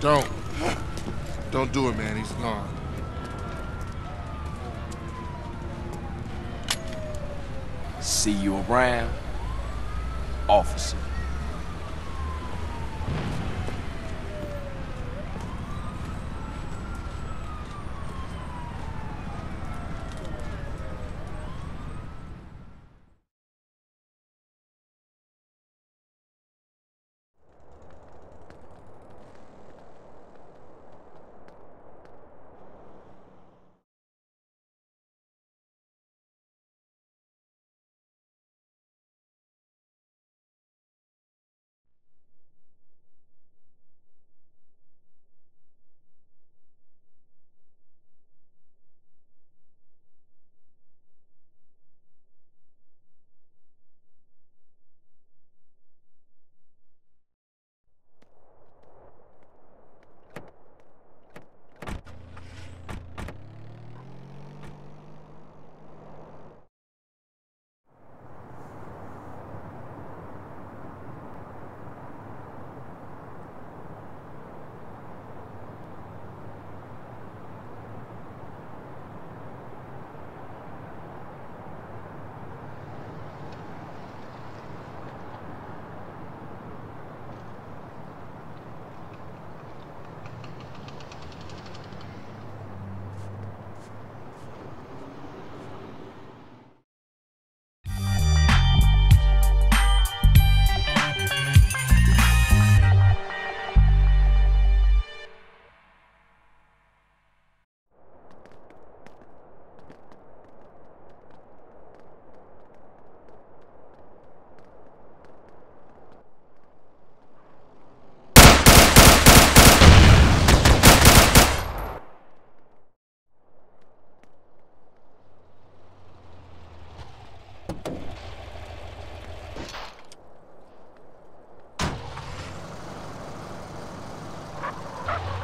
Don't. Don't do it, man. He's gone. See you around, officer. Ha!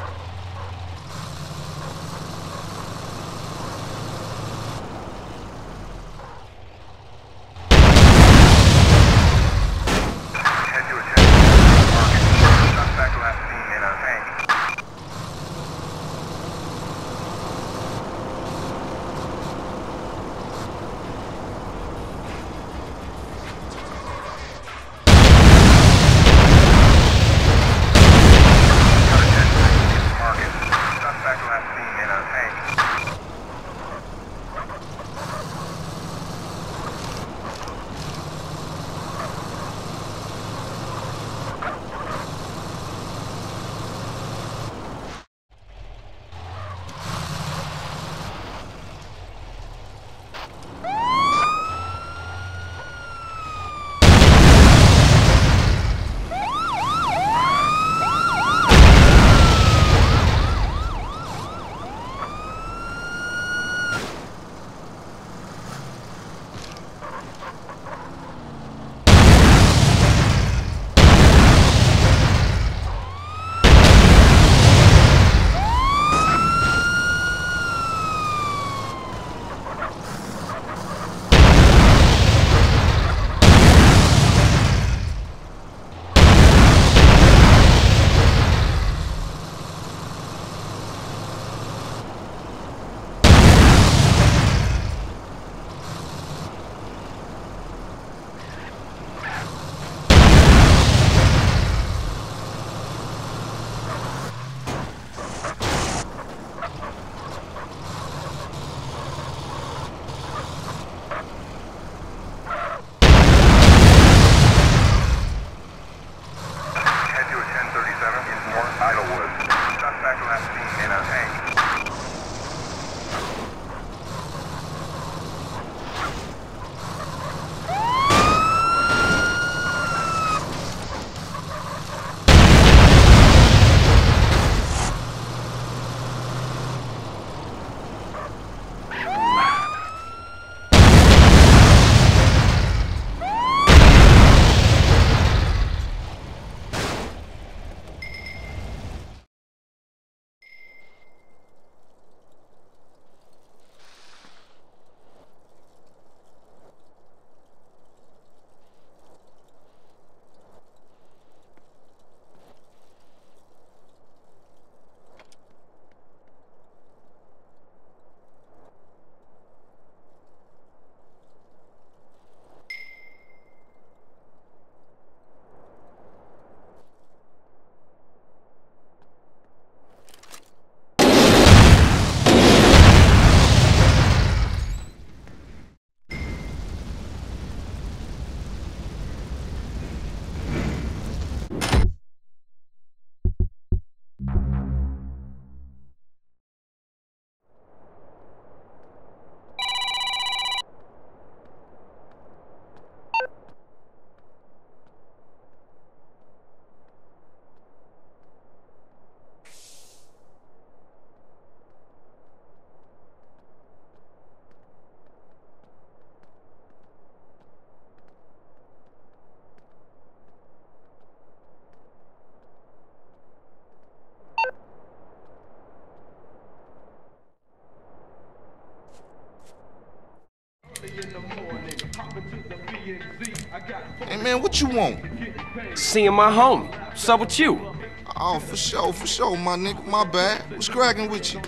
What you want? Seeing my homie. What's up with you? Oh, for sure, for sure, my nigga. My bad. What's cracking with you?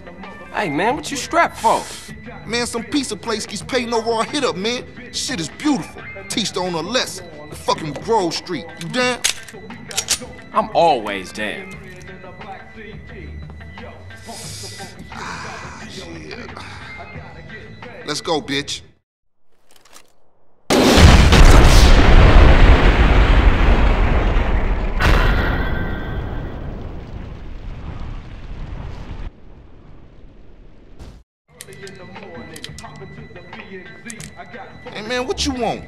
Hey, man, what you strapped for? Man, some pizza place keeps paying over our hit up, man. Shit is beautiful. Teach the owner a lesson. The fucking Grove Street. You down? I'm always down. Ah, shit. Let's go, bitch. Hey man, what you want?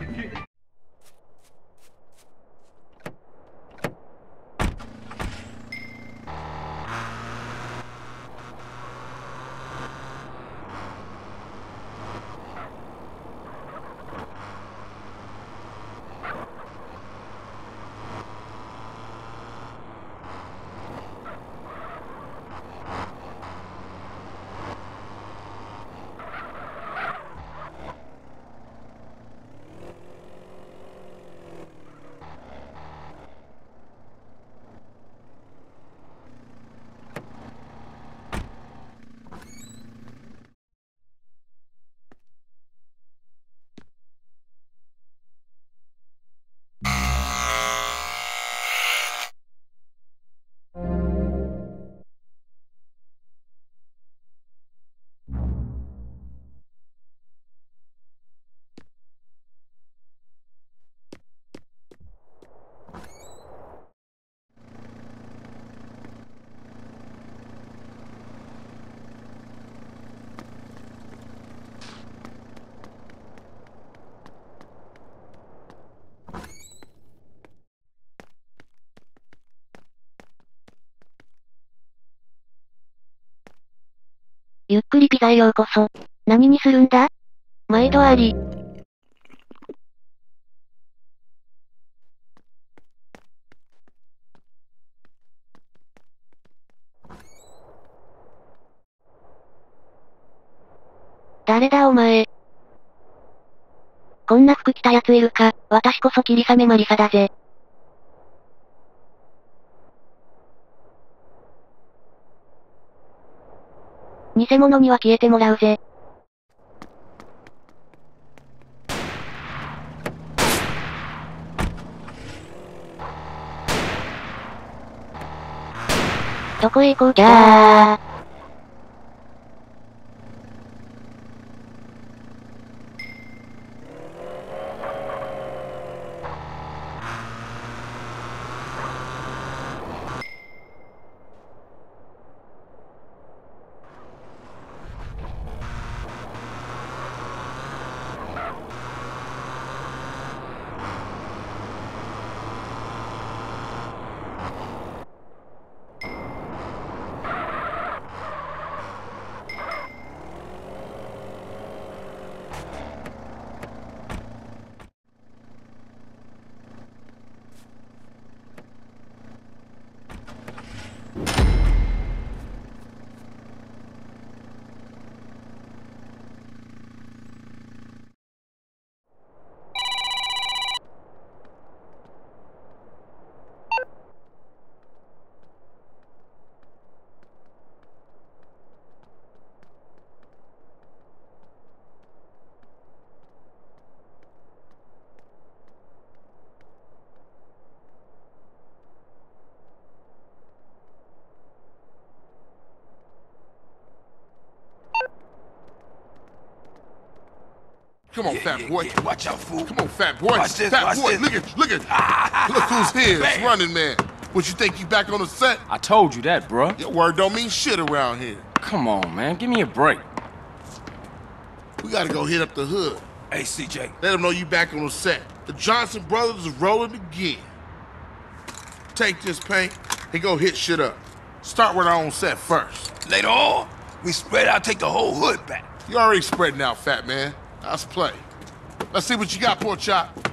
ゆっくりピザへようこそ。何にするんだ？毎度あり。誰だお前？こんな服着た奴いるか、私こそ霧雨マリサだぜ。偽物には消えてもらうぜ。どこへ行こうじ Come on, Yeah, fat yeah, boy. yeah. Watch out, fool. Come on, fat boy. Watch this, fat watch boy. this. Look at, look at. look who's here. It's running man. What you think you back on the set? I told you that, bruh. Your word don't mean shit around here. Come on, man. Give me a break. We gotta go hit up the hood. Hey, CJ. Let them know you back on the set. The Johnson brothers is rolling again. Take this paint and go hit shit up. Start with our own set first. Later on, we spread out, take the whole hood back. You already spreading out, fat man. Let's play. Let's see what you got, poor chop.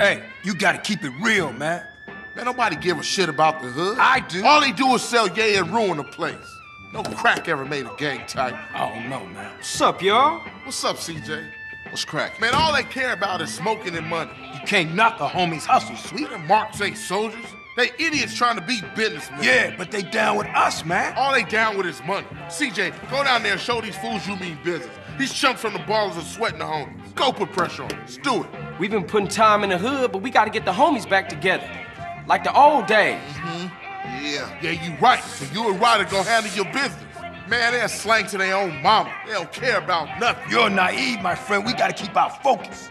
Hey, you gotta keep it real, man. Man, nobody give a shit about the hood. I do. All they do is sell yay and ruin the place. No crack ever made a gang type. I don't know, man. What's up, y'all? What's up, CJ? What's crack? Man, all they care about is smoking and money. You can't knock a homie's hustle, sweet. Sweet and Marks ain't soldiers. They idiots trying to be businessmen. Yeah, but they down with us, man. All they down with is money. CJ, go down there and show these fools you mean business. These chumps from the Ballas are sweating the homies. Go put pressure on them. Let's do it. We've been putting time in the hood, but we gotta get the homies back together. Like the old days. Mm-hmm. Yeah, yeah, you right. So you and Ryder gonna handle your business. Man, they're slang to their own mama. They don't care about nothing. You're naive, my friend. We gotta keep our focus.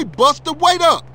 Hey, Buster, wait up!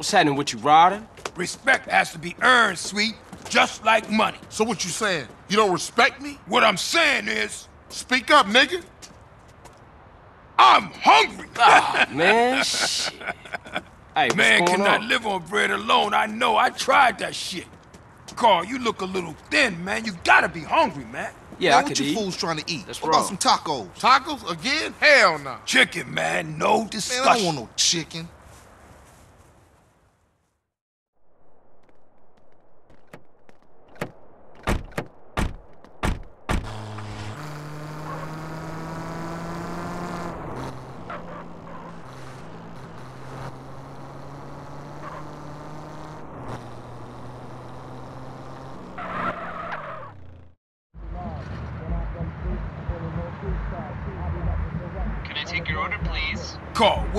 What's happening with you, Ryder? Respect has to be earned, sweet, just like money. So what you saying? You don't respect me? What I'm saying is, Speak up, nigga. I'm hungry. Ah, man, shit. Hey, what's Man going cannot on? live on bread alone. I know. I tried that shit. Carl, you look a little thin, man. You gotta be hungry, man. Yeah, man, I what could you eat. fools trying to eat? That's what about some tacos? Tacos again? Hell no. Chicken, man. No Man, I don't want no chicken. Can I take your order, please? Carl,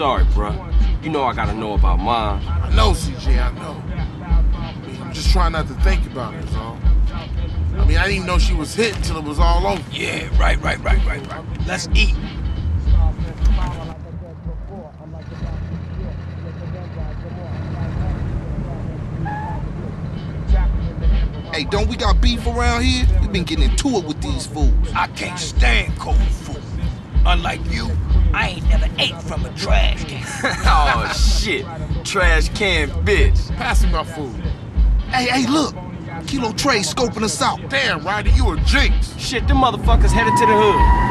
Sorry, bruh. You know I gotta know about mine. I know, CJ, I know. I mean, I'm just trying not to think about it, all. I mean, I didn't even know she was hit until it was all over. Yeah, right, right, right, right, right. Let's eat. Hey, don't we got beef around here? We've been getting into it with these fools. I can't stand cold food. Unlike you, I ain't never ate from a trash can. oh, shit. Trash can bitch. Pass me my food. Hey, hey, look. Kilo Trey scoping us out. Damn, Ryder, you a jinx. Shit, them motherfuckers headed to the hood.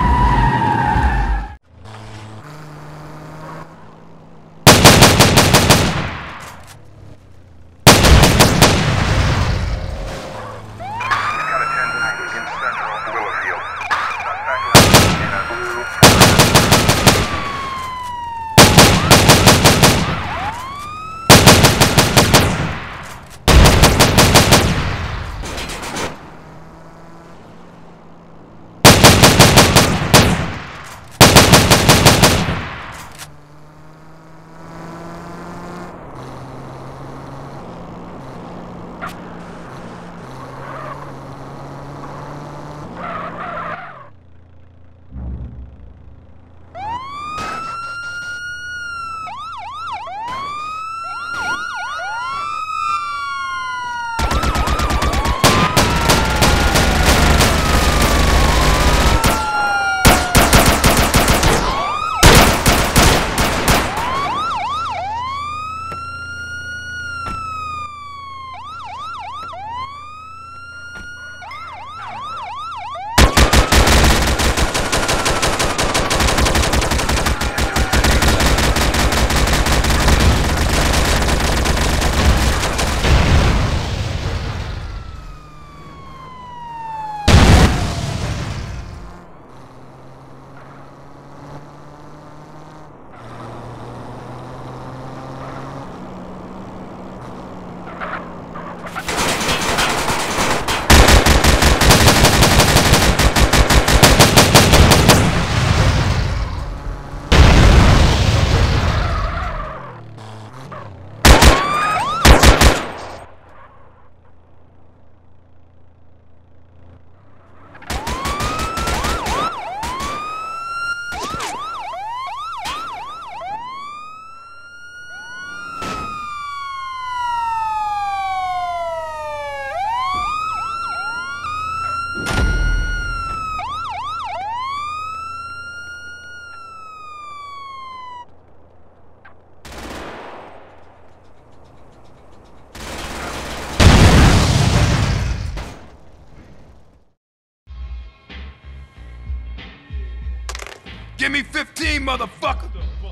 Give me 15, motherfucker.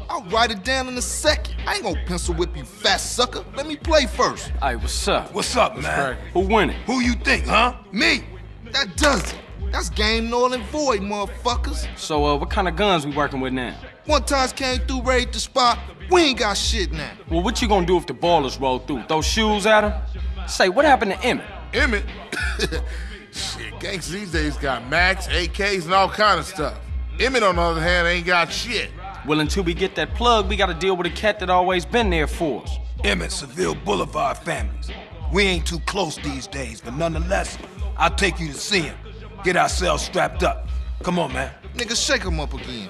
I'll write it down in a second. I ain't gonna pencil whip you, fat sucker. Let me play first. Hey, what's up? What's up, man? Who winning? Who you think, huh? Me. That does it. That's game null and void, motherfuckers. So, uh, what kind of guns we working with now? One times came through, raided the spot. We ain't got shit now. Well, what you gonna do if the Ballas roll through? Throw shoes at him? Say, what happened to Emmett? Emmett? shit, gangs these days got Macs, AKs, and all kind of stuff. Emmett, on the other hand, ain't got shit. Well, until we get that plug, we gotta deal with a cat that always been there for us. Emmett, Seville Boulevard families. We ain't too close these days, but nonetheless, I'll take you to see him. Get ourselves strapped up. Come on, man. Nigga, shake 'em up again.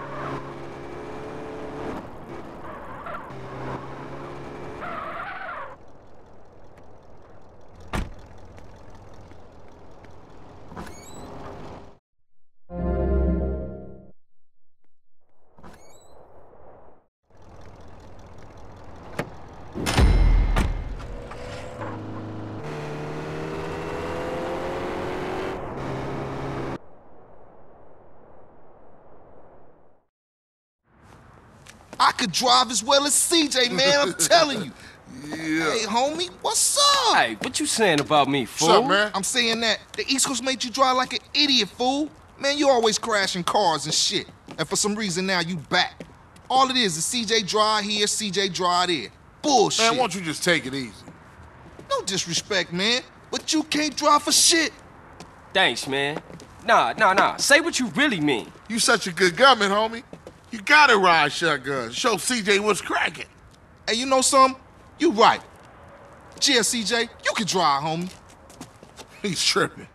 I could drive as well as CJ, man. I'm telling you. Yeah. Hey, homie, what's up? Hey, what you saying about me, fool? What's up, man? I'm saying that the East Coast made you drive like an idiot, fool. Man, you always crashing cars and shit. And for some reason now you back. All it is is CJ drive here, CJ drive there. Bullshit. Man, why don't you just take it easy? No disrespect, man. But you can't drive for shit. Thanks, man. Nah, nah, nah. Say what you really mean. You such a good gunman, homie. You gotta ride shotgun. Show CJ what's cracking. Hey, you know something? You right. Yeah, CJ, you can drive, homie. He's tripping.